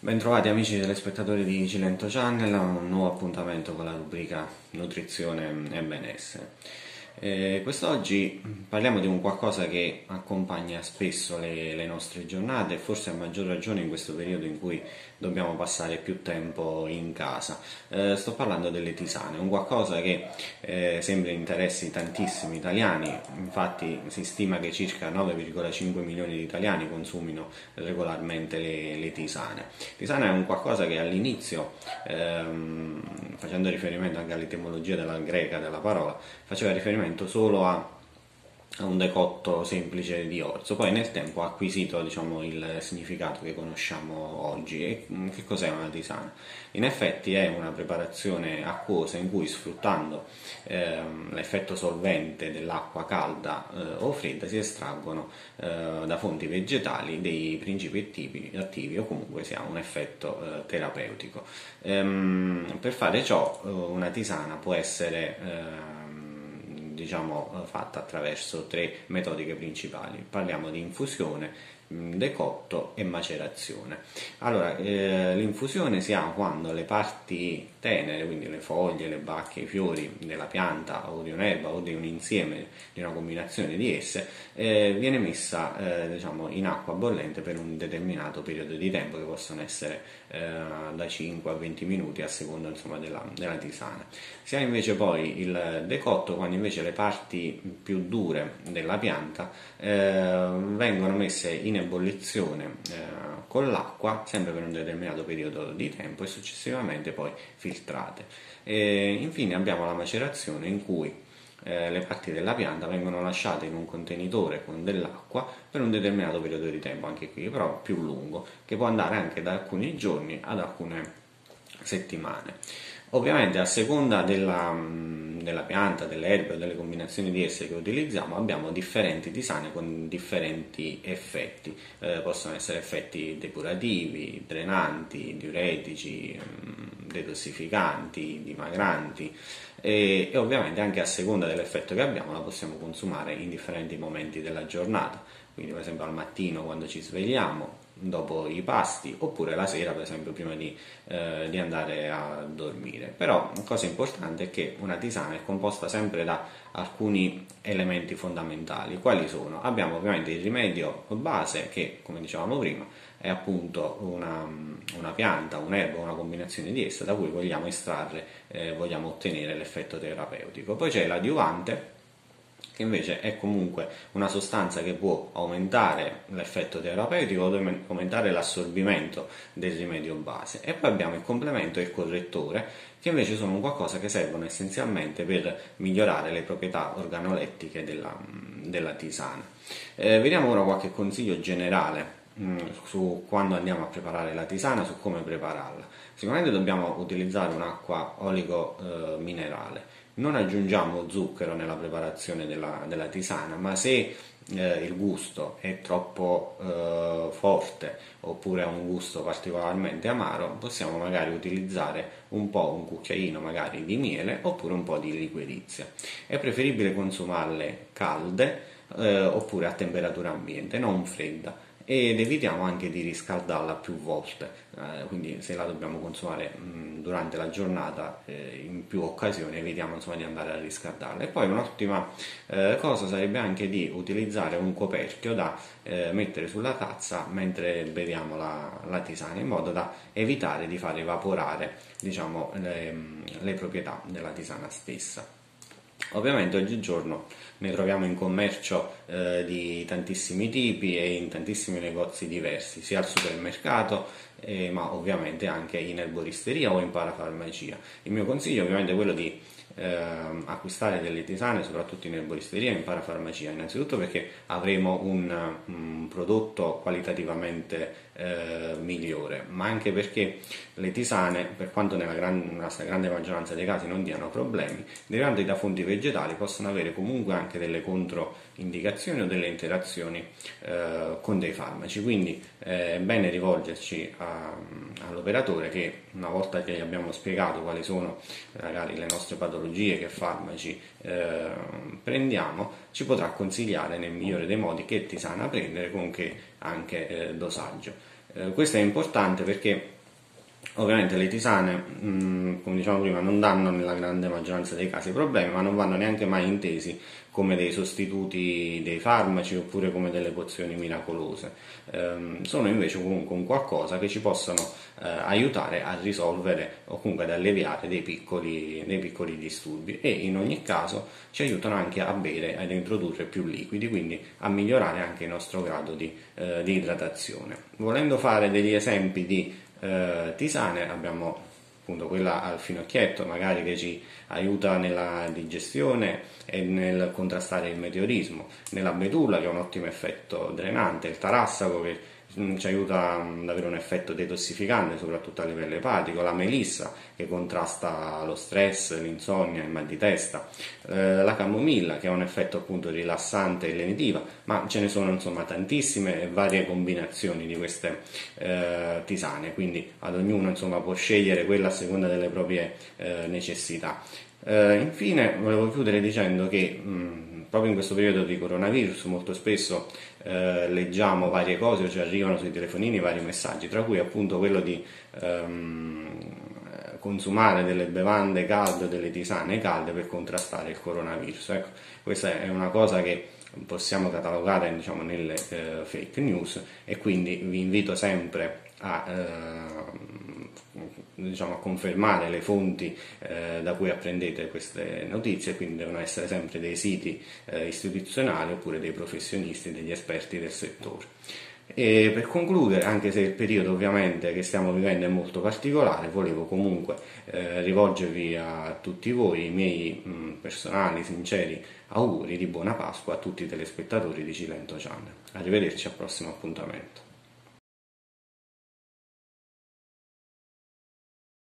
Bentrovati amici telespettatori di Cilento Channel a un nuovo appuntamento con la rubrica Nutrizione e Benessere. Eh, quest'oggi parliamo di un qualcosa che accompagna spesso le, le, nostre giornate e forse a maggior ragione in questo periodo in cui dobbiamo passare più tempo in casa. Eh, sto parlando delle tisane, un qualcosa che eh, sembra interessi tantissimi italiani, infatti si stima che circa 9,5 milioni di italiani consumino regolarmente le, le tisane. Tisana è un qualcosa che all'inizio, ehm, facendo riferimento anche all'etimologia della greca della parola, faceva riferimento riferimento solo a un decotto semplice di orzo, poi nel tempo ha acquisito diciamo, il significato che conosciamo oggi. E mm, che cos'è una tisana? In effetti è una preparazione acquosa in cui sfruttando ehm, l'effetto solvente dell'acqua calda eh, o fredda si estraggono eh, da fonti vegetali dei principi attivi, attivi o comunque si ha un effetto eh, terapeutico. Ehm, per fare ciò eh, una tisana può essere eh, diciamo, fatta attraverso tre metodiche principali. Parliamo di infusione, decotto e macerazione. Allora, eh, l'infusione si ha quando le parti tenere, quindi le foglie, le bacche, i fiori della pianta o di un'erba o di un insieme, di una combinazione di esse, eh, viene messa eh, diciamo, in acqua bollente per un determinato periodo di tempo che possono essere eh, da 5 a 20 minuti a seconda insomma, della, della, tisana. Si ha invece poi il decotto quando invece le parti più dure della pianta eh, vengono messe in ebollizione eh, con l'acqua sempre per un determinato periodo di tempo e successivamente poi filtrate. E infine abbiamo la macerazione in cui eh, le parti della pianta vengono lasciate in un contenitore con dell'acqua per un determinato periodo di tempo, anche qui però più lungo, che può andare anche da alcuni giorni ad alcune settimane. Ovviamente a seconda della, della pianta, delle erbe o delle combinazioni di esse che utilizziamo abbiamo differenti tisane con differenti effetti, eh, possono essere effetti depurativi, drenanti, diuretici, mm, detossificanti, dimagranti. E, e ovviamente anche a seconda dell'effetto che abbiamo la possiamo consumare in differenti momenti della giornata, quindi per esempio al mattino quando ci svegliamo, dopo i pasti oppure la sera per esempio prima di, eh, di, andare a dormire. Però una cosa importante è che una tisana è composta sempre da alcuni elementi fondamentali. Quali sono? abbiamo ovviamente il rimedio base che come dicevamo prima è appunto una, una pianta, un'erba, una combinazione di essa da cui vogliamo estrarre, eh, vogliamo ottenere l'effetto terapeutico. Poi c'è l'adiuvante che invece è comunque una sostanza che può aumentare l'effetto terapeutico aumentare l'assorbimento del rimedio base. E poi abbiamo il complemento e il correttore, che invece sono qualcosa che servono essenzialmente per migliorare le proprietà organolettiche della, della tisana. Eh, vediamo ora qualche consiglio generale su quando andiamo a preparare la tisana, su come prepararla. Sicuramente dobbiamo utilizzare un'acqua oligo-minerale. Eh, non aggiungiamo zucchero nella preparazione della, della tisana, ma se eh, il gusto è troppo eh, forte oppure ha un gusto particolarmente amaro, possiamo magari utilizzare un po', un cucchiaino magari di miele oppure un po' di liquirizia. È preferibile consumarle calde eh, oppure a temperatura ambiente, non fredda ed evitiamo anche di riscaldarla più volte, eh, quindi se la dobbiamo consumare mh, durante la giornata eh, in più occasioni evitiamo insomma, di andare a riscaldarla. E poi un'ottima eh, cosa sarebbe anche di utilizzare un coperchio da mettere sulla tazza mentre beviamo la, la, tisana in modo da evitare di far evaporare diciamo, le, le proprietà della tisana stessa. Ovviamente oggigiorno ne troviamo in commercio eh, di tantissimi tipi e in tantissimi negozi diversi, sia al supermercato eh, ma ovviamente anche in erboristeria o in parafarmacia. Il mio consiglio ovviamente è quello di eh, acquistare delle tisane soprattutto in erboristeria e in parafarmacia, innanzitutto perché avremo un, un prodotto qualitativamente eh, migliore, ma anche perché le tisane, per quanto nella, gran, grande maggioranza dei casi non diano problemi, derivanti da fonti vegetali possono avere comunque anche delle controindicazioni o delle interazioni eh, con dei farmaci, quindi eh, è bene rivolgerci a, all'operatore che una volta che gli abbiamo spiegato quali sono magari le nostre patologie, che farmaci eh, prendiamo, ci potrà consigliare nel migliore dei modi che tisana prendere con che anche eh, dosaggio. Eh, questo è importante perché Ovviamente le tisane, mh, come diciamo prima, non danno nella grande maggioranza dei casi problemi, ma non vanno neanche mai intesi come dei sostituti dei farmaci oppure come delle pozioni miracolose. Ehm, sono invece comunque un qualcosa che ci possono eh, aiutare a risolvere o comunque ad alleviare dei piccoli, dei piccoli disturbi e in ogni caso ci aiutano anche a bere, ad introdurre più liquidi, quindi a migliorare anche il nostro grado di, eh, di idratazione. Volendo fare degli esempi di eh, tisane, abbiamo appunto quella al finocchietto magari che ci aiuta nella digestione e nel contrastare il meteorismo, nella betulla che ha un ottimo effetto drenante, il tarassaco che ci aiuta ad avere un effetto detossificante soprattutto a livello epatico, la melissa che contrasta lo stress, l'insonnia, il mal di testa, eh, la camomilla che ha un effetto appunto rilassante e lenitiva, ma ce ne sono insomma tantissime e varie combinazioni di queste eh, tisane, quindi ad ognuno insomma può scegliere quella a seconda delle proprie eh, necessità. Eh, infine volevo chiudere dicendo che mh, mm, proprio in questo periodo di coronavirus molto spesso eh, leggiamo varie cose o ci arrivano sui telefonini vari messaggi, tra cui appunto quello di ehm, consumare delle bevande calde, delle tisane calde per contrastare il coronavirus. Ecco, questa è una cosa che possiamo catalogare diciamo, nelle eh, fake news e quindi vi invito sempre a eh, diciamo, a confermare le fonti eh, da cui apprendete queste notizie, quindi devono essere sempre dei siti eh, istituzionali oppure dei professionisti, degli esperti del settore. E per concludere, anche se il periodo ovviamente che stiamo vivendo è molto particolare, volevo comunque eh, rivolgervi a tutti voi i miei mh, personali, sinceri auguri di buona Pasqua a tutti i telespettatori di Cilento Channel. Arrivederci al prossimo appuntamento.